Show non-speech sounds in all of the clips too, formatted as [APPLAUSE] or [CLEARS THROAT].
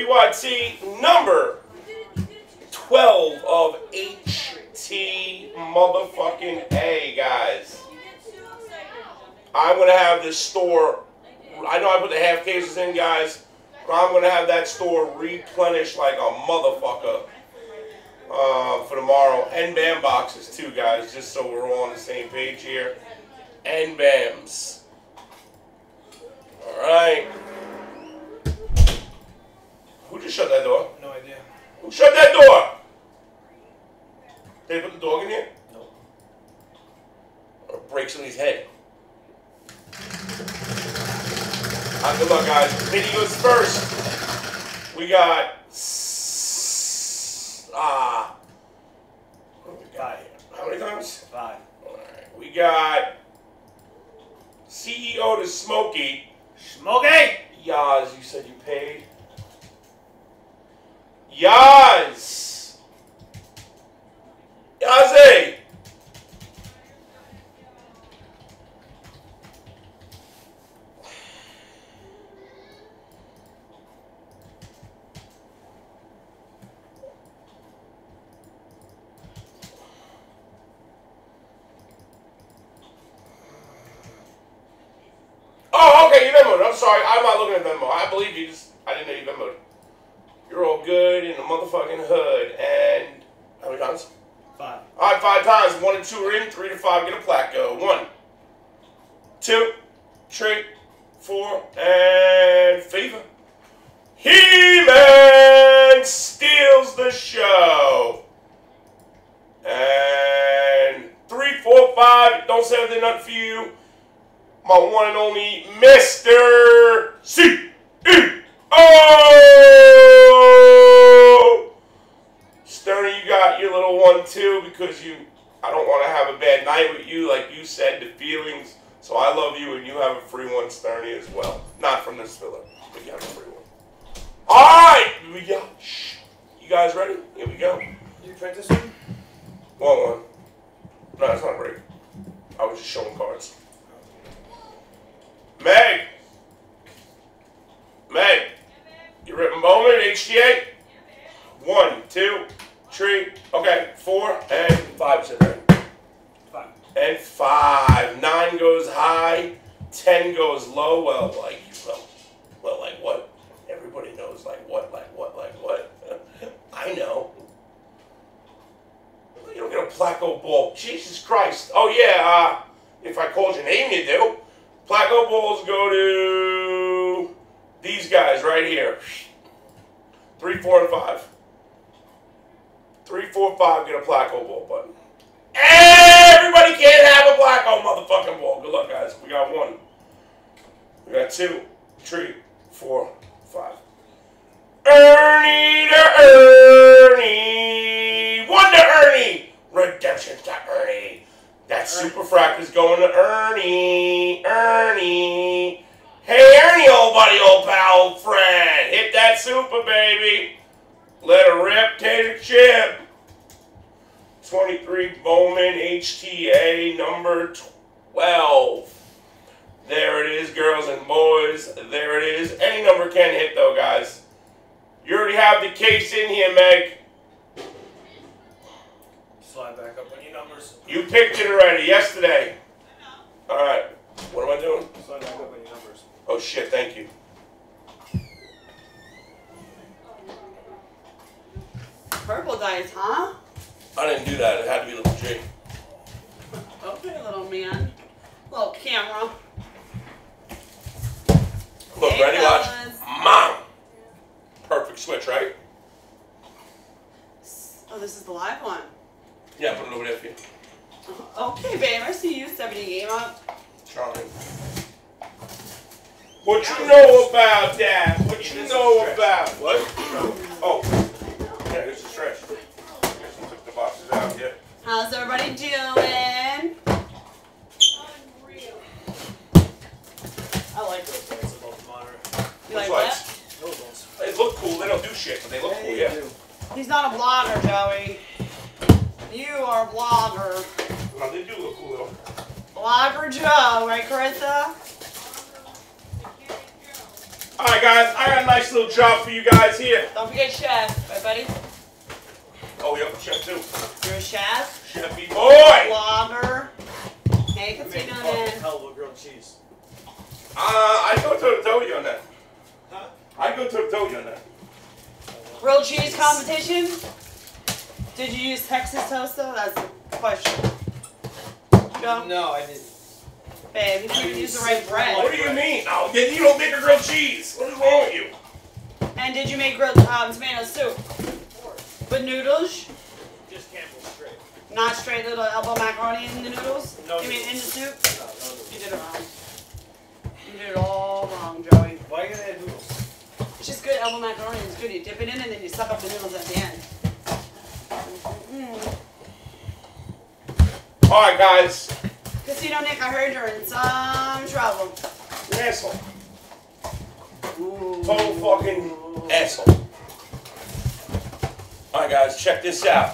PYT number 12 of HT motherfucking A, guys. I'm going to have this store, I know I put the half cases in, guys, but I'm going to have that store replenished like a motherfucker uh, for tomorrow. And BAM boxes too, guys, just so we're all on the same page here. And BAMs. All right. Who just shut that door? No idea. Who shut that door? Did they put the dog in here? No. Or break somebody's head? Ah, good luck, guys. Vinny goes first. We got. Ah. What we got here? How many times? Five. Alright. We got. CEO to Smokey. Smokey! Yaz, you said you paid. Yaz! Yaze! Eh. Oh, okay, you Venmoed. I'm sorry, I'm not looking at Venmo. I believe you. Just I didn't know you Venmoed. All good in the motherfucking hood. And how many times? Five. All right, five times. One and two are in. Three to five get a plaque. Go. One, two, three, four, and fever. He-Man steals the show. And three, four, five. Don't say anything nothing for you my one and only Mr. C E O. Your little one too because you. I don't want to have a bad night with you, like you said, the feelings. So I love you, and you have a free one, Sterny, as well. Not from this filler, but you have a free one. All right, here we go. Shh. You guys ready? Here we go. You print this one? One one. No, it's not a break. I was just showing cards. Meg! Meg! You written Bowman HTA? One, two, three, okay, four, and five. It right? Five. And five. Nine goes high, ten goes low. Well, like, you well, well, like what? Everybody knows, like what, like what, like what? [LAUGHS] I know. You don't get a Placo ball. Jesus Christ. Oh, yeah, uh, if I called your name, you do. Placo balls go to these guys right here. Three, four, and five. Three, four, five, get a Placo ball button. Everybody can't have a Placo motherfucking ball. Good luck, guys. We got one. We got two, three, four, five. Ernie to Ernie. One to Ernie. Redemption to Ernie. That super frack is going to Ernie. Ernie. Hey, Ernie, old buddy, old pal, old friend. Hit that super, baby. Let it rip, tater chip. 23 Bowman HTA number 12. There it is, girls and boys. There it is. Any number can hit, though, guys. You already have the case in here, Meg. Slide back up on your numbers. You picked it already yesterday. All right. What am I doing? Slide back up on your numbers. Oh shit! Thank you. Purple dice, huh? I didn't do that. It had to be little J. Okay, little man. Little camera. Look, Hey, ready? Watch. Mom. Perfect switch, right? Oh, this is the live one. Yeah, put it over there for you. Okay, babe. I see you. 70 game up. Charlie. What you know about that? What you know about what? Oh, yeah, here's the stretch. Guess we took the boxes out. Yeah. How's everybody doing? I like those lights above the monitor. You like Which what? Those ones. They look cool. They don't do shit, but they look cool. Yeah. He's not a blogger, Joey. You are a blogger. No, they do look cool though. Blogger Joe, right, Carissa? All right, right, guys. I got a nice little job for you guys here. Don't forget chef, right, buddy? Oh, yep, chef too. You're a chef, Chefy boy. blogger. Hey, I made casino a man. hell of a grilled cheese. Uh, I go to the doughy on that. Huh? I go to the doughy on that. Grilled cheese competition? Did you use Texas toast though? That's the question. Joe? No, I didn't. Babe, you didn't use the right bread. What do you mean? Oh, then you don't make a grilled cheese. What is wrong with you? And did you make grilled um, tomato soup? With noodles? Just Campbell straight. Not straight little elbow macaroni in the noodles? No you mean in the soup? No, no noodles. You did it wrong. You did it all wrong, Joey. Why are you gonna add noodles? It's just good elbow macaroni. It's good. You dip it in and then you suck up the noodles at the end. Mm. All right, guys. Casino Nick, I heard you're in some trouble. Asshole. Ooh. Total fucking asshole. All right, guys. Check this out.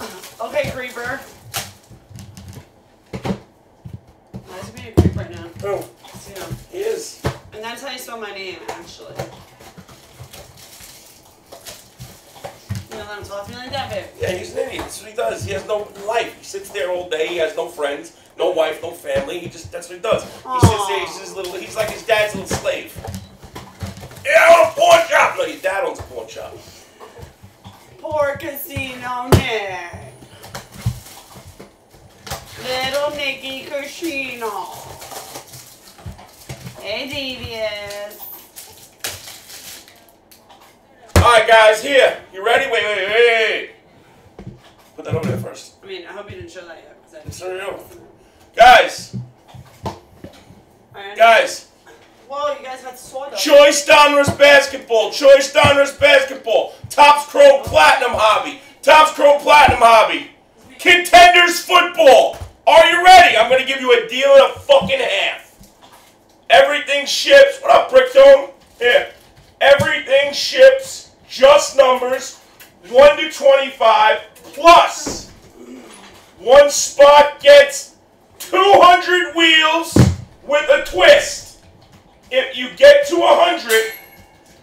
Uh-huh. Okay, creeper. Nice being a creep right now. Oh, he is. And that's how you spell my name, actually. You know, let him talk to me like that, babe. Yeah, he's an idiot. That's what he does. He has no life. He sits there all day. He has no friends, no wife, no family. He just that's what he does. He sits there. He's his little. He's like his dad's little slave. Yeah, I own a shop. No, your dad owns a pawn shop. Poor Casino Nick. Little Nicky Casino. Hey, Devious. All right, guys. Here, you ready? Wait, wait, wait. wait. Put that over there first. I mean, I hope you didn't show that yet. I- It's real. Guys, guys. You guys up. Choice Donruss Basketball. Choice Donruss Basketball. Topps Chrome Platinum Hobby. Topps Chrome Platinum Hobby. Contenders Football. Are you ready? I'm going to give you a deal and a fucking half. Everything ships. What up, Brickstone? Here. Everything ships. Just numbers. 1 to 25. Plus. One spot gets 200 wheels with a twist. If you get to 100,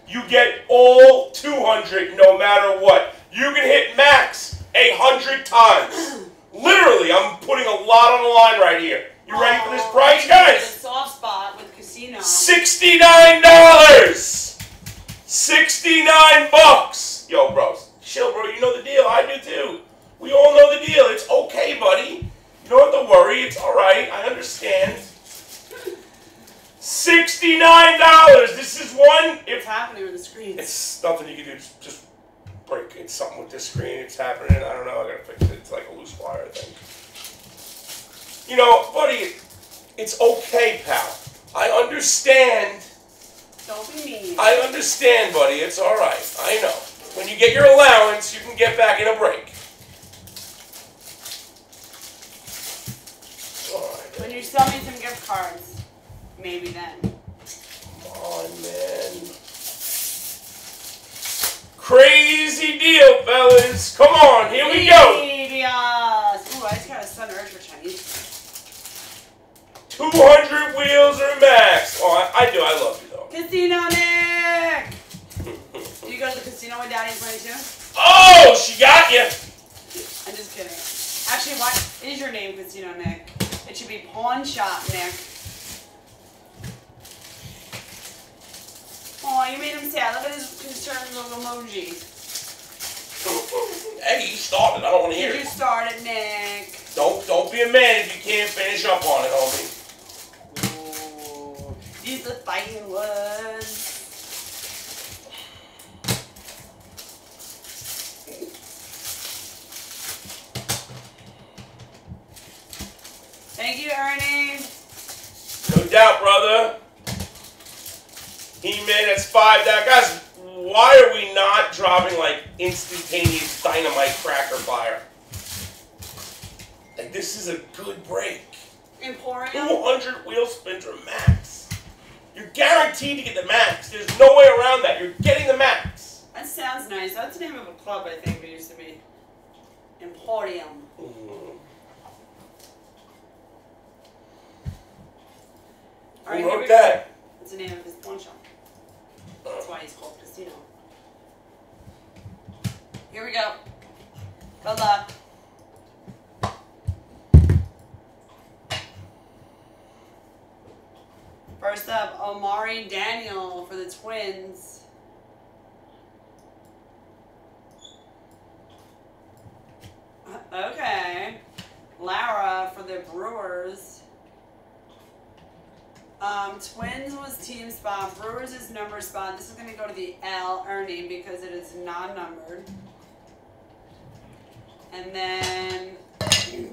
you get all 200 no matter what. You can hit max a 100 times. Literally, I'm putting a lot on the line right here. You ready for this Oh, price, guys? soft spot with Casino. $69! 69 bucks! Yo, bros. Chill, bro. You know the deal. I do too. We all know the deal. It's okay, buddy. You don't have to worry. It's alright. I understand. $69! This is one. It's happening with the screen? it's nothing you can do, just, just break it. Something with this screen. It's happening. I don't know. I gotta fix it. It's like a loose wire, I think. You know, buddy, it's okay, pal. I understand. Don't be mean. I understand, buddy. It's all right. I know. When you get your allowance, you can get back in a break. All right. When you sell me some gift cards, maybe then. Come on, man. Crazy deal, fellas. Come on, here we go. Yes. Ooh, I just got a Sun Urge for Chinese. 200 wheels or max. Oh, I, I do. I love you, though. Casino Nick! Do [LAUGHS] you go to the casino with Daddy's money too? Oh, she got you. I'm just kidding. Actually, what is your name, Casino Nick? It should be Pawn Shop Nick. Oh, you made him sad. Look at his concerned little emoji. [LAUGHS] Hey, you started. I don't want to hear you it. start it, Nick? Don't don't be a man if you can't finish up on it, homie. Ooh, use the fighting words. Thank you, Ernie. No doubt, brother. He-Man, that's five. That guys, why are we not dropping like instantaneous dynamite cracker fire? Like this is a good break. Emporium. 200 wheel spins max. You're guaranteed to get the max. There's no way around that. You're getting the max. That sounds nice. That's the name of a club, I think, it used to be. Emporium. Mm. All right, Who here wrote that? The name of his pawn shop. That's why he's called Casino. Here we go. Good luck. First up, Omari Daniel for the Twins. Uh, okay. Lara for the Brewers. Um, Twins was team spot. Brewers is number spot. This is going to go to the L, Ernie, because it is non-numbered. And then [CLEARS THROAT]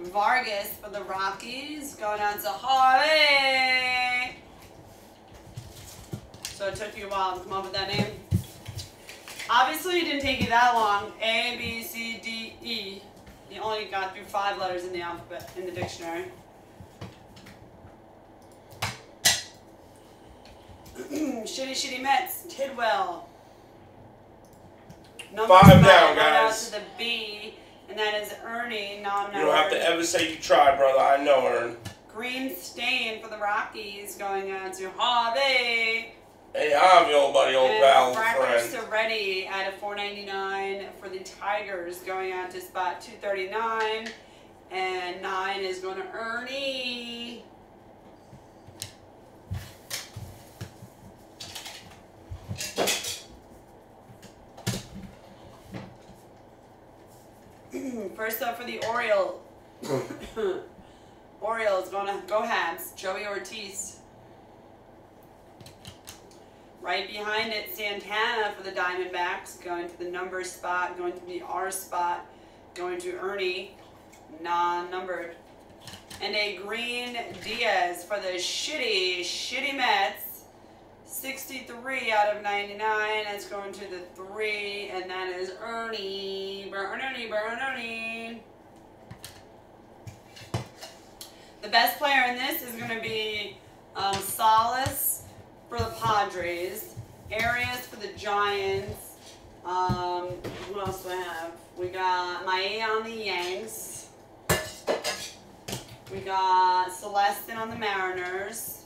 Vargas for the Rockies. Going on to Harvey. So it took you a while to come up with that name. Obviously, it didn't take you that long. A, B, C, D, E. You only got through five letters in the alphabet in the dictionary. [CLEARS THROAT] shitty, shitty Mets. Tidwell. Number Five five, down, right out to the B, and that is Ernie, non You don't have to ever say you tried, brother. I know, Ern. Green Stain for the Rockies going on to Harvey. Hey, I'm your old buddy, old pal, And Fracker friend. Seretti at a 499 for the Tigers going on to spot 239. And 9 is going to Ernie. [CLEARS THROAT] First up for the Orioles. [COUGHS] Orioles going to go Habs. Joey Ortiz. Right behind it, Santana for the Diamondbacks, going to the number spot, going to the R spot, going to Ernie, non-numbered. And a green Diaz for the shitty, shitty Mets, 63 out of 99. That's going to the three, and that is Ernie, Burn Ernie, Burn Ernie. The best player in this is going to be um, Salas for the Padres, Arias for the Giants. Um, who else do I have? We got Mae on the Yanks. We got Celestin on the Mariners.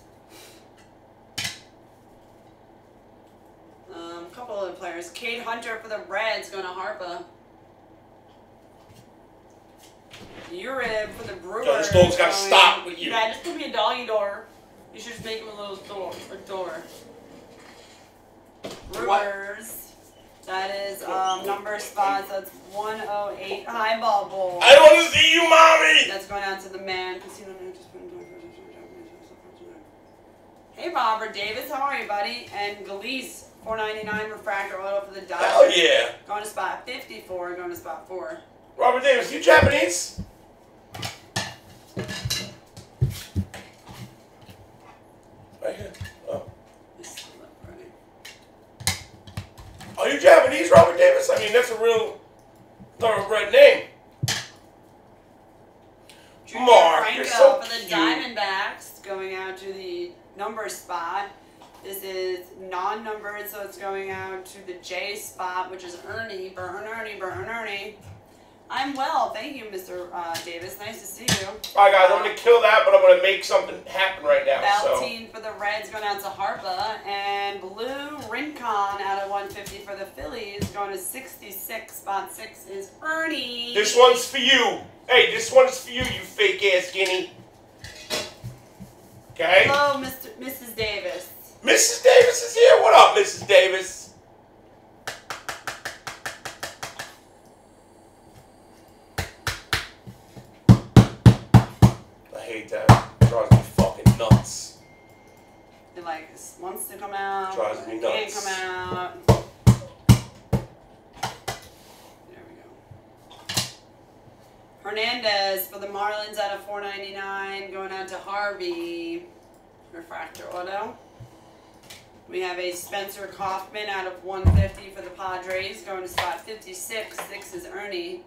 Um, a couple other players. Cade Hunter for the Reds going to Harpa. Uribe for the Brewers. Yo, this dog's gotta stop with you. Yeah, just give me a doggy door. You should just make him a little door. A door. Brewers. That is um, number spots. That's 108 highball bowl. I don't want to see you, mommy. That's going out to the man. Casino man just put him down. Hey Robert Davis, how are you, buddy? And Galise, 499 refractor auto for the Dodgers. Hell yeah. Going to spot 54, going to spot 4. Robert Davis, you Japanese? Right here. Oh. This is the right. Are you Japanese, Robert Davis? I mean, that's a real thoroughbred name. Junior Mark, Franco you're so for the cute. Diamondbacks going out to the number spot. This is non-numbered, so it's going out to the J spot, which is Ernie. Burn Ernie, burn Ernie. I'm well, thank you, Mr. Uh, Davis. Nice to see you. All right, guys, I'm going to kill that, but I'm going to make something happen right now. So, Valtine for the Reds going out to Harpa. And Blue Rincon out of 150 for the Phillies going to 66. Spot 6 is Ernie. this one's for you. Hey, this one's for you, you fake ass guinea. Okay? Hello, Mr. Mrs. Davis. Mrs. Davis is here. What up, Mrs. Davis? I hate that. It drives me fucking nuts. It like wants to come out. Drives me it Can't come out. There we go. Hernandez for the Marlins out of 499, going out to Harvey. Refractor auto. We have a Spencer Kaufman out of 150 for the Padres, going to spot 56. Six is Ernie.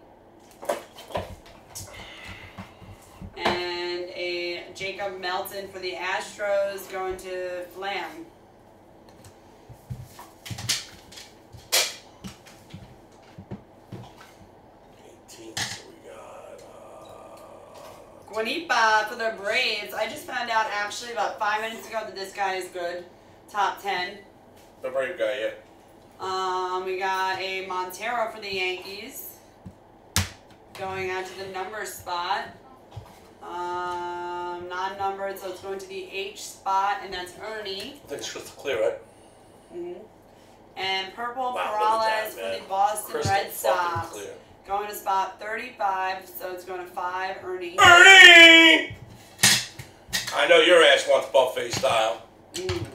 And a Jacob Melton for the Astros, going to Flam. Eighteen. We got uh, Guanipa for the Braves. I just found out actually about five minutes ago that this guy is good. Top 10. The brave guy, yeah. Um, we got a Montero for the Yankees. Going out to the number spot. Um, non-numbered, so it's going to the H spot, and that's Ernie. I think it's crystal clear, right? hmm And purple Wow, Perales that, for the Boston Crystal Red Sox. clear. Going to spot 35, so it's going to 5, Ernie. Ernie! I know your ass wants buffet style. Mm.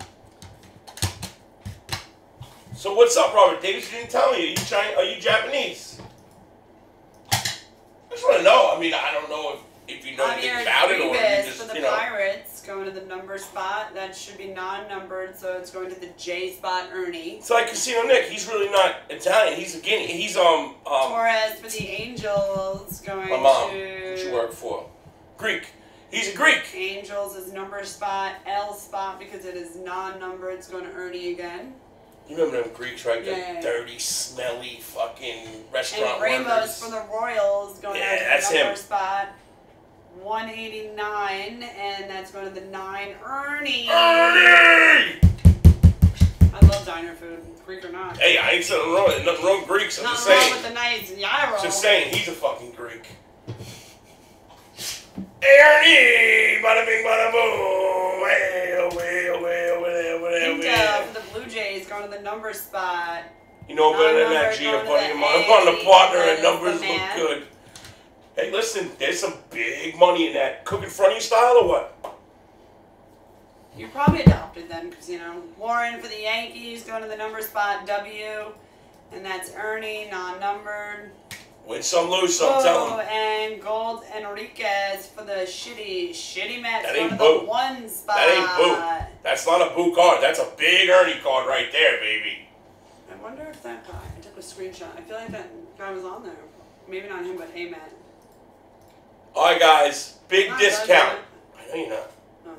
So what's up, Robert Davis? You didn't tell me. Are you Chinese? Are you Japanese? I just want to know. I mean, I don't know if, if you know anything about it or you just, for the you know. Pirates, going to the number spot. That should be non-numbered, so it's going to the J spot, Ernie. It's like Casino Nick. He's really not Italian. He's a Guinea. He's um um Torres for the Angels, going my mom. to she work for? Greek. He's a Greek. Angels is number spot, L spot because it is non-numbered. It's going to Ernie again. You remember them Greeks, right? The Yeah, yeah, yeah. dirty, smelly, fucking And restaurant Ramos workers. for the Royals going Yeah, out to that's the him. spot. 189, and that's going to the 9 Ernie. Ernie! I love diner food, Greek or not. Hey, I ain't saying nothing wrong. Nothing wrong with Greeks. I'm just Nothing wrong with the nice gyro. Just saying, he's a fucking Greek. Ernie! Bada bing, bada boom! Way, oh, way, oh, way, oh, way, oh, way, oh, Pinto going to the number spot. You know better than that, Non-numbered Gina, going to buddy. I'm on the partner and numbers look good. Hey, listen, there's some big money in that. Cook in front of you style or what? You're probably adopted then, because, you know, Warren for the Yankees going to the number spot W. And that's Ernie, non-numbered. Win some, lose some, Oh, tell him. and Gold Enriquez for the shitty, shitty Mets That ain't to the boo. one spot. That ain't boo. That's not a boo card. That's a big Ernie card right there, baby. I wonder if that guy, I took a screenshot. I feel like that guy was on there. Maybe not him, but A-Man. All right, guys. Big Not discount. I know you're not. No.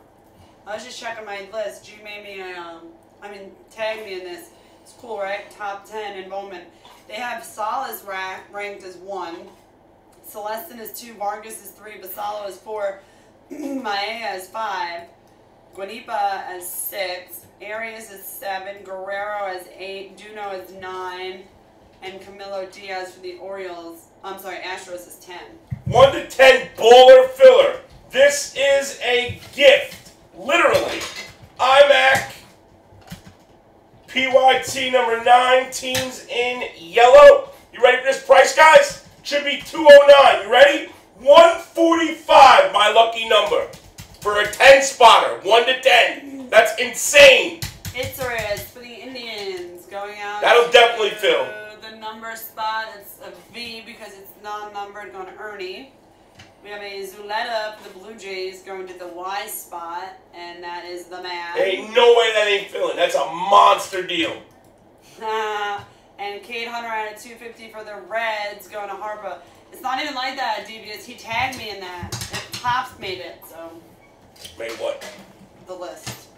I was just checking my list. G made me um, I mean, tagged me in this. It's cool, right? Top 10 in Bowman. They have Salas ra- ranked as 1. Celestin is 2. Vargas is 3. Basallo is 4. [CLEARS THROAT] Mayea is 5. Guanipa as 6. Arias is 7. Guerrero as 8. Duno is 9. And Camilo Diaz for the Orioles. I'm sorry, Astros is 10. 1 to 10 bowler filler. This is a gift. Literally. iMac PYT number 9 teams in yellow. You ready for this price, guys? Should be 209. You ready? 145, my lucky number. For a 10 spotter. 1 to 10. That's insane. Itzarez for the Indians going out. That'll to definitely fill. The number spot, it's a V because it's non-numbered going to Ernie. We have a Zuleta for the Blue Jays going to the Y spot, and that is the man. Ain't no way that ain't filling. That's a monster deal. [LAUGHS] and Cade Hunter at a 250 for the Reds going to Harpa. It's not even like that, D, because he tagged me in that. It Pops made it, so Made what? the list.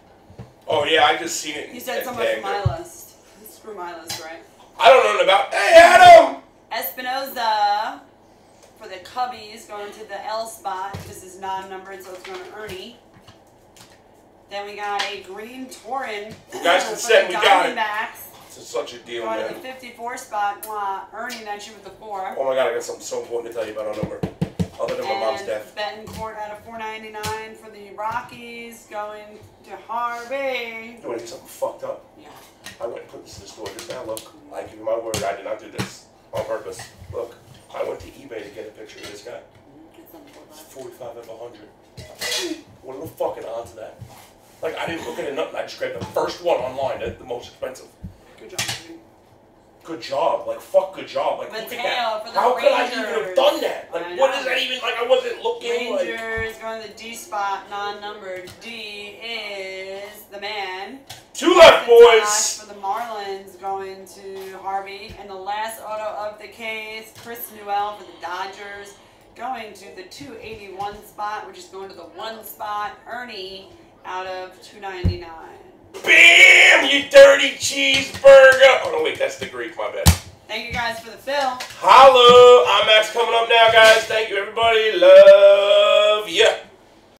Oh yeah, I just seen it. You said someone from my list. Screw my list, right? I don't know about. Hey Adam. Espinoza for the Cubbies going to the L spot. This is non-numbered, so it's going to Ernie. Then we got a green Torin [CLEARS THROAT] You guys can the we got it. Is such a deal, Going to man. the 54 spot. Uh, Ernie you with the four. Oh my god, I got something so important to tell you about our number. Other than my mom's death. Betancourt at a 499 for the Rockies going to Harvey. You want to hear something fucked up? Yeah. I went and put this in the store just now. Look, I give you my word, I did not do this on purpose. Look, I went to eBay to get a picture of this guy. It's on four 45 of 100. What are the fucking odds of that? Like, I didn't look at it nothing. I just grabbed the first one online, the, the most expensive. Good job. Jimmy. Good job. Like, fuck, good job. Like, look at that. for the How could I even have done that? Like, what is that even? Like, I wasn't looking. Like, Rangers going to the D spot, non-numbered. D is the man. two left, boys. For the Marlins going to Harvey. And the last auto of the case, Chris Newell for the Dodgers. Going to the 281 spot, which is going to the one spot. Ernie out of 299. Bam! You dirty cheeseburger. Oh no, wait, that's the Greek. My bad. Thank you guys for the fill. Holla! I'm Max coming up now, guys. Thank you, everybody. Love ya.